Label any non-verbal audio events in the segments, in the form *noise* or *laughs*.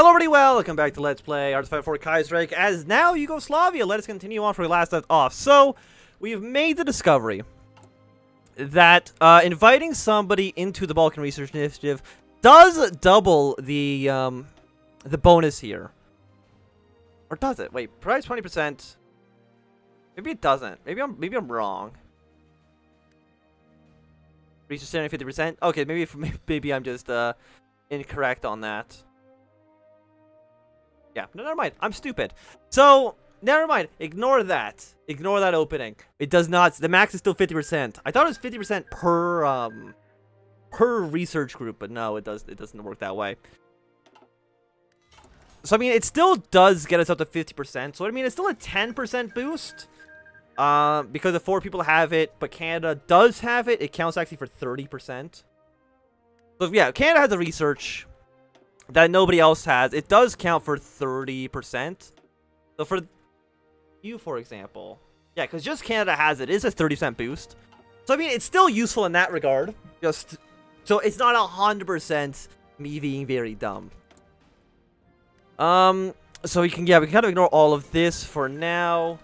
Hello, everybody. Welcome back to Let's Play Art of Fight for Kaiserreich. As now Yugoslavia, let us continue on where we last left off. So, we've made the discovery that uh, inviting somebody into the Balkan Research Initiative does double the um, the bonus here. Or does it? Wait, price 20%. Maybe it doesn't. Maybe I'm maybe I'm wrong. Research center 50%. Okay, maybe *laughs* maybe I'm just uh, incorrect on that. Yeah, no, never mind. I'm stupid. So, never mind. Ignore that. Ignore that opening. It does not. The max is still 50%. I thought it was 50% per um per research group, but no, it does. It doesn't work that way. So I mean, it still does get us up to 50%. So I mean, it's still a 10% boost. Uh, because if four people have it, but Canada does have it, it counts actually for 30%. So yeah, Canada has the research that nobody else has. It does count for 30%. So for you, for example, yeah, because just Canada has it. It is a 30% boost. So I mean, it's still useful in that regard. Just so it's not 100% me being very dumb. Um, so we can, yeah, we can kind of ignore all of this for now.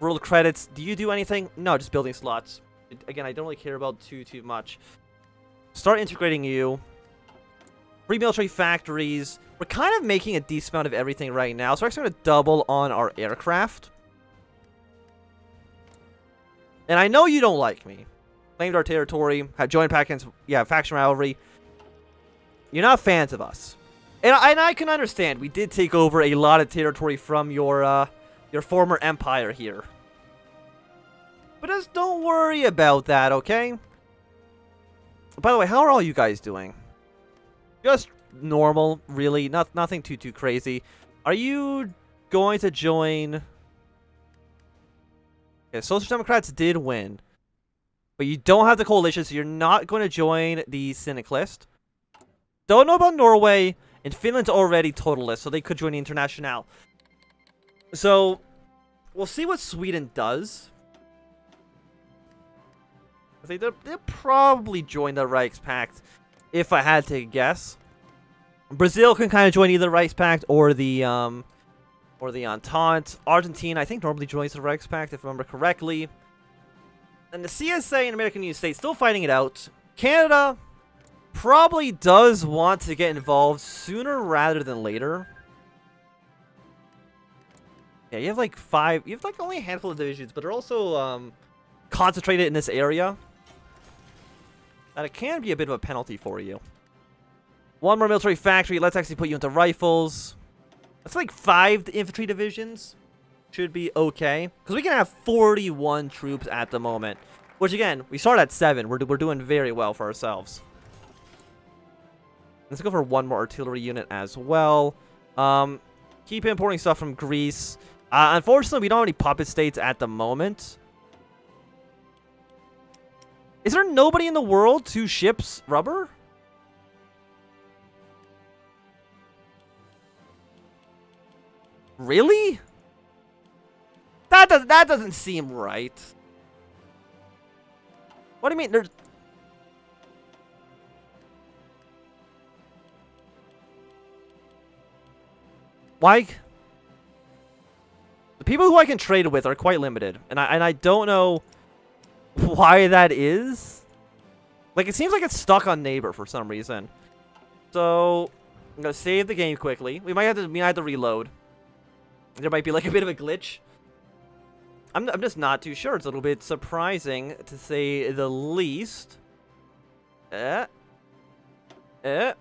World credits. Do you do anything? No, just building slots. Again, I don't really care about too, too much. Start integrating you. Free military factories. We're kind of making a decent amount of everything right now. So we're actually going to double on our aircraft. And I know you don't like me. Claimed our territory. Have joined Packins. Yeah, faction rivalry. You're not fans of us. And, and I can understand. We did take over a lot of territory from your, uh, your former empire here. But just don't worry about that, okay? By the way, how are all you guys doing? Just normal, really. Not nothing too too crazy. Are you going to join? Okay, Social Democrats did win, but you don't have the coalition, so you're not going to join the Cynic list. Don't know about Norway, and Finland's already totalist, so they could join the International. So, we'll see what Sweden does. I think they'll, they'll probably join the Reichspakt if I had to guess. Brazil can kind of join either Reichspakt or the um, or the Entente. Argentina, I think, normally joins the Reichspakt, if I remember correctly. And the CSA and American United States still fighting it out. Canada probably does want to get involved sooner rather than later. Yeah, you have like five, you have like only a handful of divisions, but they're also um, concentrated in this area. That it can be a bit of a penalty for you. One more military factory. Let's actually put you into rifles. That's like five infantry divisions. Should be okay. Because we can have 41 troops at the moment. Which, again, we start at 7. We're, we're doing very well for ourselves. Let's go for one more artillery unit as well. Um, keep importing stuff from Greece. Uh, unfortunately, we don't have any puppet states at the moment. Is there nobody in the world to ships rubber? Really? That does that doesn't seem right. What do you mean? There's why? The people who I can trade with are quite limited, and I and I don't know *laughs* why that is. Like, it seems like it's stuck on neighbor for some reason. So, I'm to save the game quickly. We might have to, we might have to reload. There might be, like, a bit of a glitch. I'm, I'm just not too sure. It's a little bit surprising, to say the least. Eh. Eh.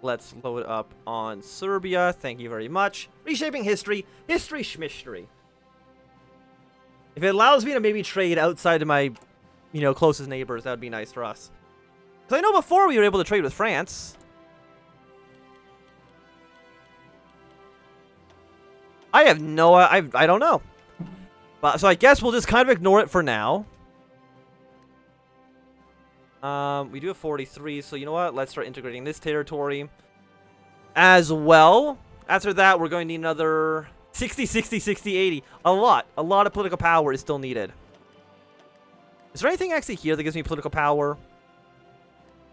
Let's load up on Serbia. Thank you very much. Reshaping history. History schmistery. If it allows me to maybe trade outside of my, you know, closest neighbors, that would be nice for us. Because I know before we were able to trade with France. I have no, I, I don't know. But, so I guess we'll just kind of ignore it for now. Um, we do have 43, so you know what? Let's start integrating this territory as well. After that, we're going to need another 60, 60, 60, 80. A lot. A lot of political power is still needed. Is there anything actually here that gives me political power?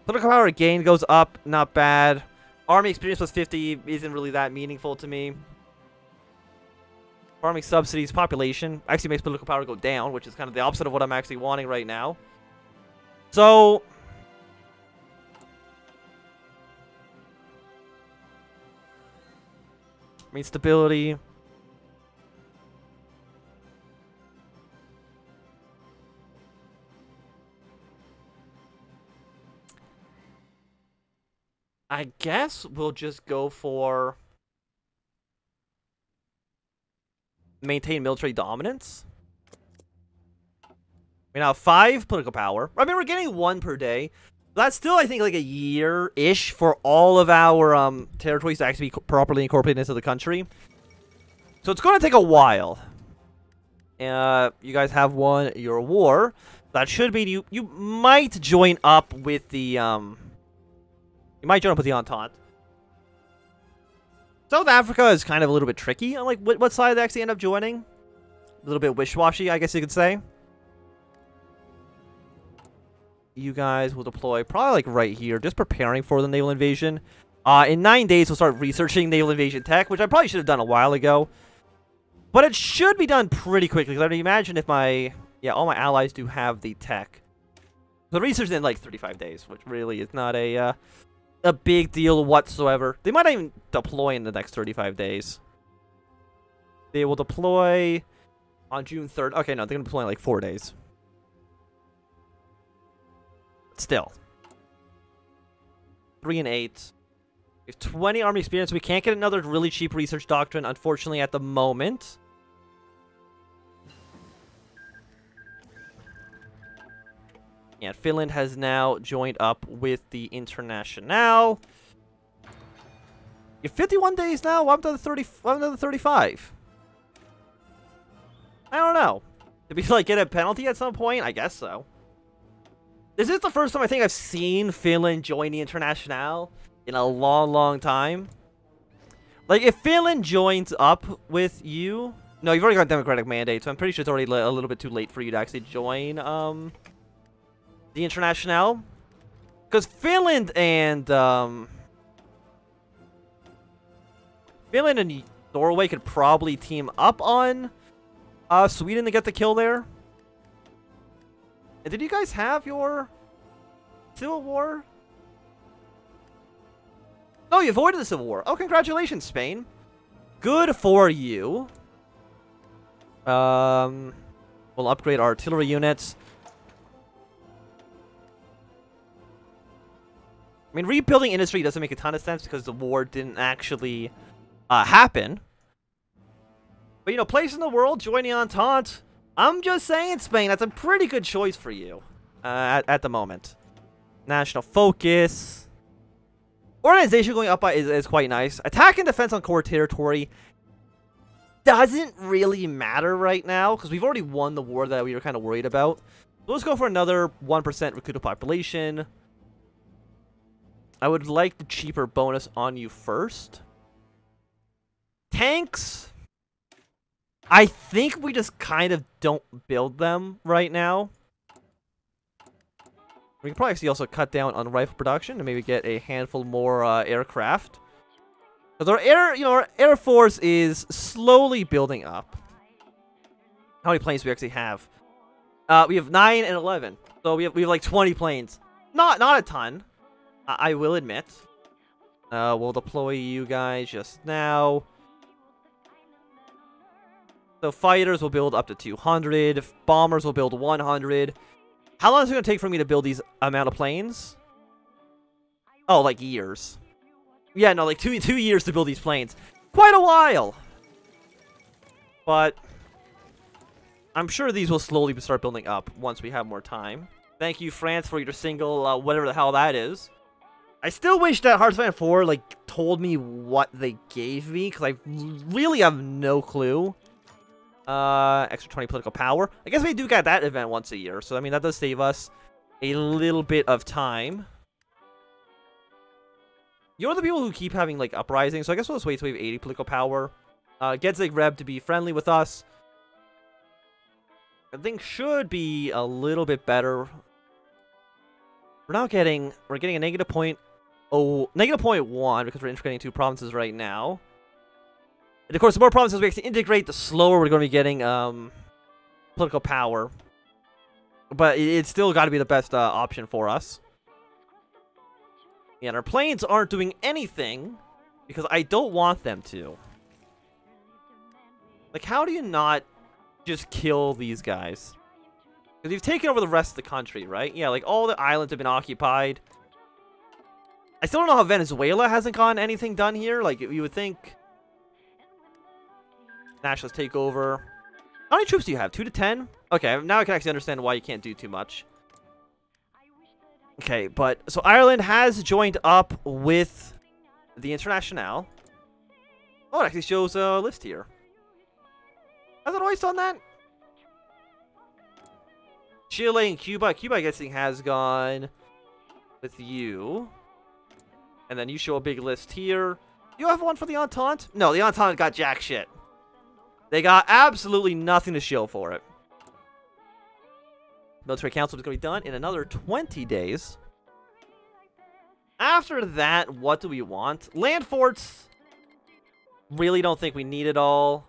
Political power again goes up. Not bad. Army experience plus 50 isn't really that meaningful to me. Farming subsidies, population, actually makes political power go down, which is kind of the opposite of what I'm actually wanting right now. So... I mean, stability. I guess we'll just go for maintain military dominance. We now have five political power. I mean, we're getting one per day. That's still, I think, like a year-ish for all of our um, territories to actually be properly incorporated into the country. So it's going to take a while. Uh, you guys have won your war. That should mean you you might join up with the um, you might join up with the Entente. South Africa is kind of a little bit tricky. I'm like, what, what side they actually end up joining? A little bit wish-washy, I guess you could say. You guys will deploy probably like right here, just preparing for the naval invasion. Uh, in nine days, we'll start researching naval invasion tech, which I probably should have done a while ago. But it should be done pretty quickly, because I mean, imagine if my... Yeah, all my allies do have the tech. The research is in like 35 days, which really is not a... Uh, a big deal whatsoever. They might not even deploy in the next 35 days. They will deploy on June 3rd. Okay, no, they're going to deploy in like four days. Still. Three and eight. We have 20 army experience. We can't get another really cheap research doctrine, unfortunately, at the moment. And Finland has now joined up with the Internationale. You're 51 days now? To the 30. I'm to 35. I don't know. Did we *laughs* like get a penalty at some point? I guess so. This is the first time I think I've seen Finland join the Internationale in a long, long time. Like, if Finland joins up with you... No, you've already got democratic mandate, so I'm pretty sure it's already a little bit too late for you to actually join, um the Internationale. Because Finland and, um... Finland and Norway could probably team up on uh, Sweden to get the kill there. And did you guys have your Civil War? No, you avoided the Civil War. Oh, congratulations, Spain. Good for you. Um, we'll upgrade our artillery units. I mean, rebuilding industry doesn't make a ton of sense because the war didn't actually uh, happen. But, you know, place in the world, joining Entente. I'm just saying, Spain, that's a pretty good choice for you uh, at, at the moment. National focus. Organization going up by is, is quite nice. Attack and defense on core territory doesn't really matter right now because we've already won the war that we were kind of worried about. So let's go for another 1% recruited population. I would like the cheaper bonus on you first. Tanks. I think we just kind of don't build them right now. We can probably actually also cut down on rifle production and maybe get a handful more uh, aircraft. Because our air, you know, our air force is slowly building up. How many planes do we actually have? Uh, we have nine and eleven, so we have we have like twenty planes. Not not a ton. I, I will admit. Uh, we'll deploy you guys just now. So fighters will build up to 200. Bombers will build 100. How long is it going to take for me to build these amount of planes? Oh, like years. Yeah, no, like two, *laughs* two years to build these planes. Quite a while! But I'm sure these will slowly start building up once we have more time. Thank you, France, for your single, uh, whatever the hell that is. I still wish that Hearts of Iron 4, like, told me what they gave me, because I really have no clue. Uh, extra 20 political power. I guess we do get that event once a year, so, I mean, that does save us a little bit of time. You're the people who keep having, like, uprisings, so I guess we'll just wait till we have 80 political power. Uh, get Zagreb to be friendly with us. I think should be a little bit better. We're now getting, we're getting a negative point oh, negative point one because we're integrating two provinces right now. And of course, the more provinces we actually integrate, the slower we're going to be getting um, political power. But it's still got to be the best uh, option for us. Yeah, and our planes aren't doing anything because I don't want them to. Like, how do you not just kill these guys? Because you've taken over the rest of the country, right? Yeah, like, all the islands have been occupied. I still don't know how Venezuela hasn't gotten anything done here. Like, you would think... Nationalists take over. How many troops do you have? 2 to 10? Okay, now I can actually understand why you can't do too much. Okay, but... So, Ireland has joined up with the Internationale. Oh, it actually shows a list here. Has it always done that? Chile and Cuba. Cuba, I guess, has gone with you. And then you show a big list here. You have one for the Entente? No, the Entente got jack shit. They got absolutely nothing to show for it. Military Council is going to be done in another 20 days. After that, what do we want? Land forts. Really don't think we need it all.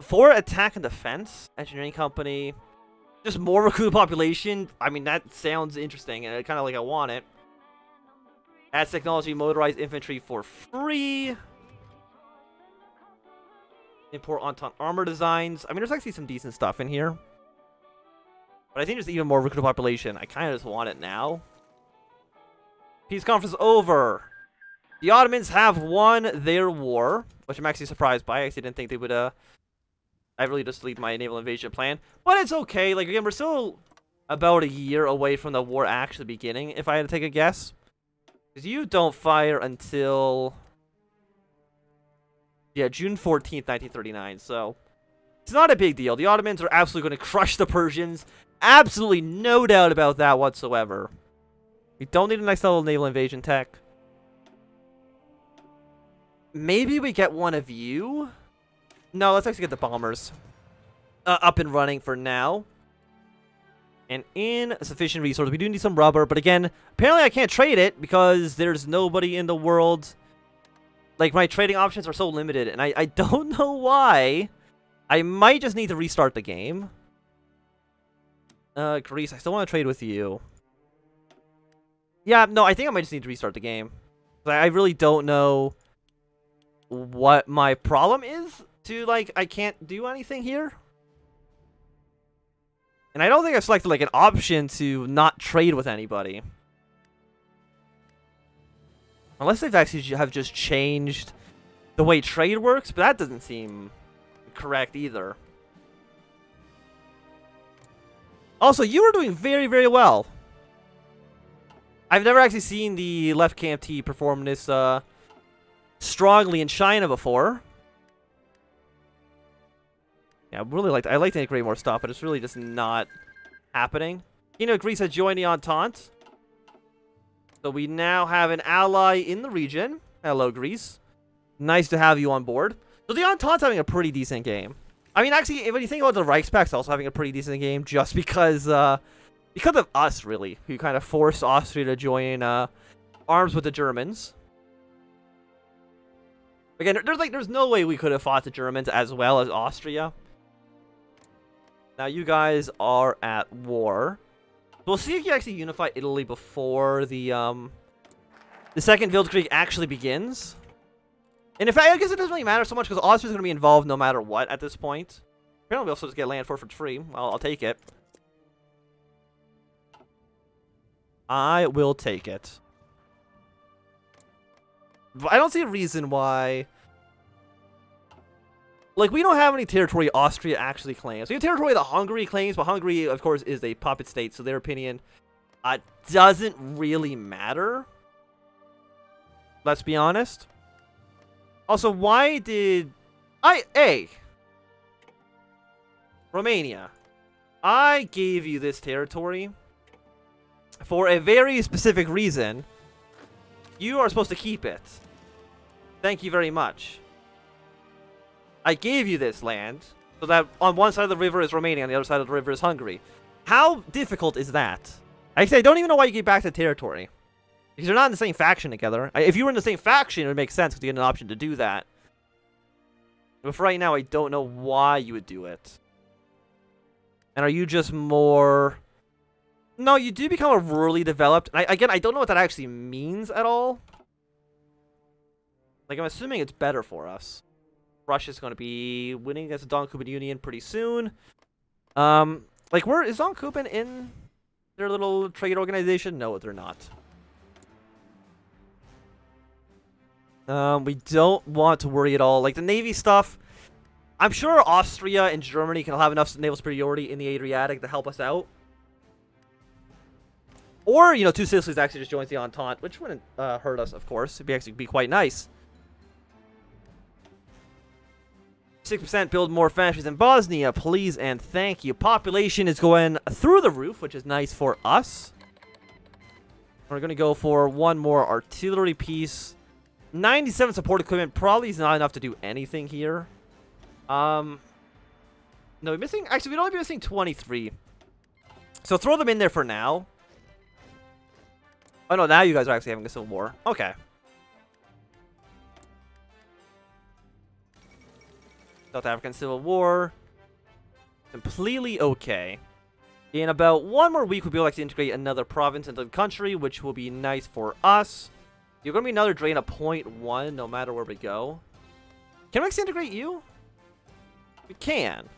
For attack and defense, engineering company. Just more recruit population. I mean, that sounds interesting and kind of like I want it. Adds technology, motorized infantry for free. Import Entente armor designs. I mean, there's actually some decent stuff in here. But I think there's even more recruit population. I kind of just want it now. Peace conference over. The Ottomans have won their war, which I'm actually surprised by. I actually didn't think they would, uh... I really just lead my naval invasion plan. But it's okay. Like, again, we're still about a year away from the war actually beginning, if I had to take a guess. Because you don't fire until... Yeah, June 14th, 1939, so... It's not a big deal. The Ottomans are absolutely going to crush the Persians. Absolutely no doubt about that whatsoever. We don't need a nice level naval invasion tech. Maybe we get one of you? No, let's actually get the bombers uh, up and running for now. And in sufficient resources, we do need some rubber. But again, apparently I can't trade it because there's nobody in the world. Like, my trading options are so limited. And I, I *laughs* don't know why. I might just need to restart the game. Uh, Greece, I still want to trade with you. Yeah, no, I think I might just need to restart the game. I really don't know what my problem is to, like, I can't do anything here. And I don't think I've selected, like, an option to not trade with anybody. Unless they've actually have just changed the way trade works, but that doesn't seem correct either. Also, you are doing very, very well. I've never actually seen the left KMT perform this uh, strongly in China before. Yeah, I really like I like to integrate more stuff, but it's really just not happening. You know, Greece has joined the Entente. So we now have an ally in the region. Hello, Greece. Nice to have you on board. So the Entente's having a pretty decent game. I mean, actually, when you think about the Reichspakt's also having a pretty decent game just because, uh, because of us, really, who kind of forced Austria to join, uh, arms with the Germans. Again, there's like, there's no way we could have fought the Germans as well as Austria. Now, you guys are at war. We'll see if you actually unify Italy before the, um, the Second Weltkrieg actually begins. And in fact, I guess it doesn't really matter so much because Austria's going to be involved no matter what at this point. Apparently, we also just get land for for free. Well, I'll take it. I will take it. But I don't see a reason why... Like, we don't have any territory Austria actually claims. We have territory that Hungary claims, but Hungary, of course, is a puppet state, so their opinion uh, doesn't really matter. Let's be honest. Also, why did... I... A. Romania. I gave you this territory for a very specific reason. You are supposed to keep it. Thank you very much. I gave you this land so that on one side of the river is Romania, on the other side of the river is Hungary. How difficult is that? Actually, I don't even know why you gave back the territory. Because they're not in the same faction together. If you were in the same faction, it would make sense because you get an option to do that. But for right now, I don't know why you would do it. And are you just more... No, you do become a rurally developed. I, again, I don't know what that actually means at all. Like, I'm assuming it's better for us. Russia's going to be winning against the Don Kuban Union pretty soon. Um, like, where is Don Kuban in their little trade organization? No, they're not. Um, we don't want to worry at all. Like, the Navy stuff, I'm sure Austria and Germany can have enough naval superiority in the Adriatic to help us out. Or, you know, two Sicilies actually just joins the Entente, which wouldn't uh, hurt us, of course. It'd be actually be quite nice. 6% build more factories in Bosnia, please and thank you. Population is going through the roof, which is nice for us. We're going to go for one more artillery piece. 97 support equipment probably is not enough to do anything here. Um, no, we're missing... Actually, we'd only be missing 23. So throw them in there for now. Oh, no, now you guys are actually having a civil war. Okay. South African Civil War. Completely okay. In about one more week, we'll be able to integrate another province into the country, which will be nice for us. You're going to be another drain of 0.1 no matter where we go. Can we integrate you? We can.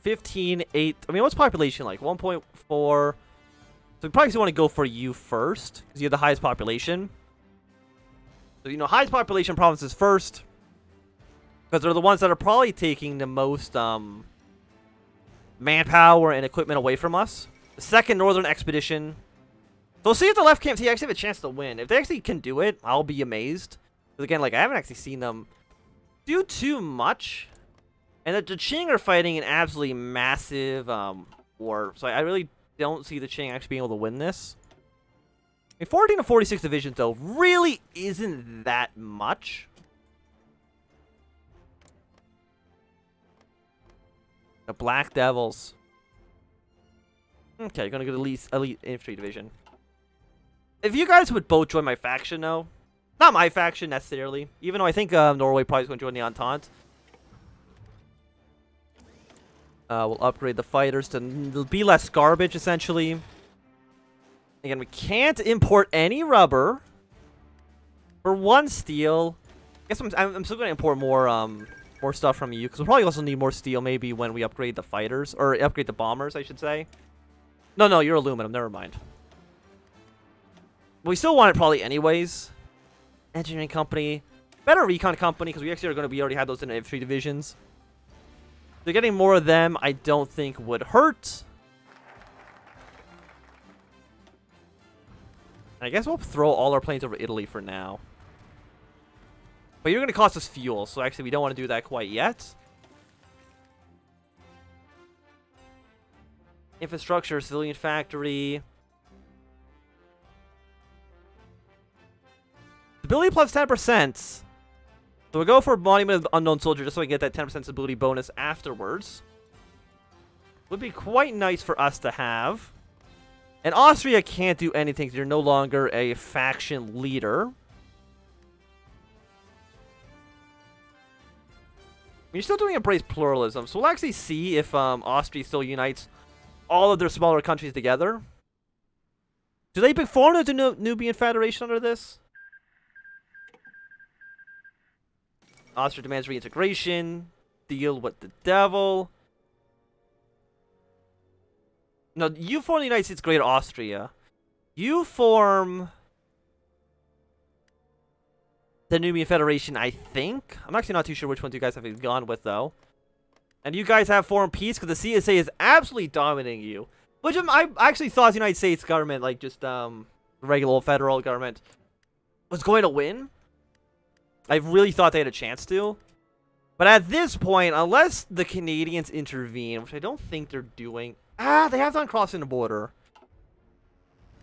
Fifteen, eight. I mean, what's population like? 1.4. So we probably want to go for you first, because you have the highest population. So, you know, highest population provinces first. Because they're the ones that are probably taking the most um, manpower and equipment away from us. The second Northern Expedition. So see if the left camp actually have a chance to win. If they actually can do it, I'll be amazed. Because again, like, I haven't actually seen them do too much. And the, the Qing are fighting an absolutely massive um, war. So I really don't see the Qing actually being able to win this. I mean, 14 to 46 divisions, though, really isn't that much. The Black Devils. Okay, gonna go to elite, elite infantry division. If you guys would both join my faction, though, not my faction necessarily, even though I think uh, Norway probably is to join the Entente. Uh, we'll upgrade the fighters to be less garbage, essentially. Again, we can't import any rubber. For one steel. I guess I'm, I'm still going to import more um more stuff from you. Because we'll probably also need more steel maybe when we upgrade the fighters. Or upgrade the bombers, I should say. No, no, you're aluminum. Never mind. we still want it probably anyways. Engineering company. Better recon company. Because we actually are going to be already had those in infantry divisions. So getting more of them I don't think would hurt. I guess we'll throw all our planes over Italy for now. But you're going to cost us fuel, so actually we don't want to do that quite yet. Infrastructure, civilian factory. Stability plus 10%. So we'll go for Monument of Unknown Soldier just so we can get that 10% stability bonus afterwards. Would be quite nice for us to have. And Austria can't do anything. You're no longer a faction leader. You're still doing embrace pluralism, so we'll actually see if um, Austria still unites all of their smaller countries together. Do they form the Danubian Federation under this? Austria demands reintegration. Deal with the devil. No, you form the United States Greater Austria. You form the Danubian Federation, I think. I'm actually not too sure which ones you guys have gone with, though. And you guys have formed peace because the CSA is absolutely dominating you. Which I actually thought the United States government, like just um, regular federal government, was going to win. I really thought they had a chance to. But at this point, unless the Canadians intervene, which I don't think they're doing, Ah, they have done crossing the border.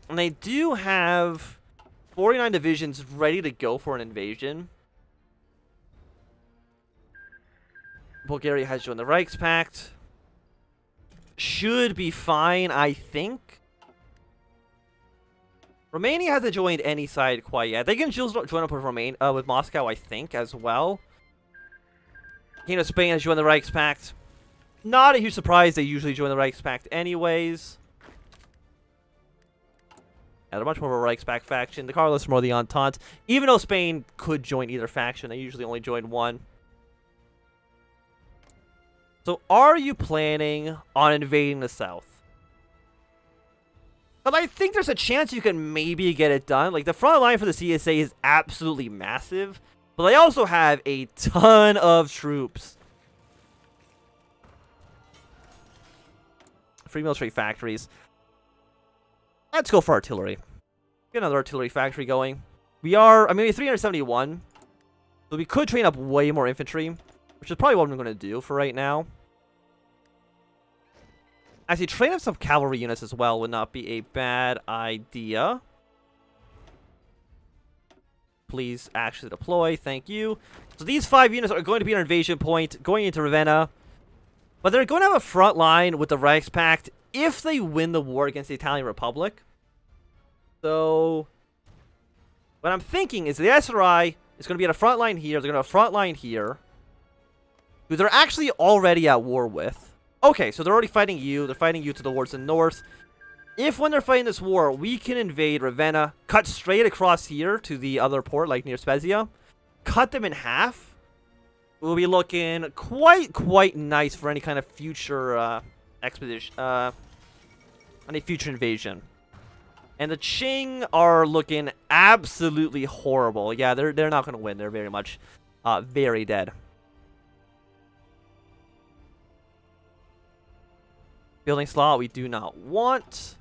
And they do have 49 divisions ready to go for an invasion. Bulgaria has joined the Reichspakt. should be fine, I think. Romania hasn't joined any side quite yet. They can join up with Romania, uh, with Moscow, I think, as well. You know, Spain has joined the Reichspakt. Not a huge surprise. They usually join the Reichspakt anyways. Yeah, they're much more of a Reichspakt faction. The Carlos are more the Entente. Even though Spain could join either faction, they usually only join one. So are you planning on invading the south? But I think there's a chance you can maybe get it done. Like, the front line for the CSA is absolutely massive. But they also have a ton of troops. Free military factories. Let's go for artillery. Get another artillery factory going. We are, I mean, 371. So we could train up way more infantry. Which is probably what I'm going to do for right now. Actually, train up some cavalry units as well would not be a bad idea. Please actually deploy. Thank you. So these five units are going to be an invasion point going into Ravenna. But they're going to have a front line with the Reichspakt if they win the war against the Italian Republic. So, what I'm thinking is the SRI is going to be at a front line here. They're going to have a front line here. Who they're actually already at war with. Okay, so they're already fighting you. They're fighting you to the towards the north. If when they're fighting this war, we can invade Ravenna, cut straight across here to the other port, like near Spezia, cut them in half, we'll be looking quite, quite nice for any kind of future uh, expedition, uh, any future invasion. And the Qing are looking absolutely horrible. Yeah, they're they're not going to win. They're very much uh, very dead. Building slot we do not want.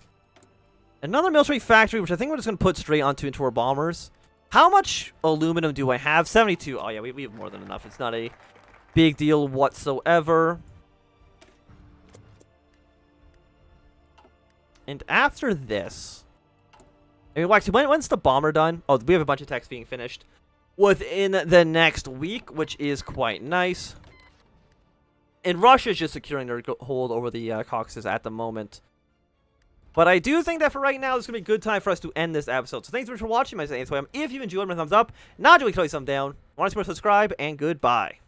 Another military factory, which I think we're just going to put straight onto into our bombers. How much aluminum do I have? 72. Oh, yeah, we, we have more than enough. It's not a big deal whatsoever. And after this... I mean, actually, when, when's the bomber done? Oh, we have a bunch of text being finished within the next week, which is quite nice. And Russia is just securing their hold over the uh, Caucasus at the moment. But I do think that for right now, it's going to be a good time for us to end this episode. So thanks so much for watching my If you enjoyed, my thumbs up. Not doing, click thumbs down. Want to subscribe, and goodbye.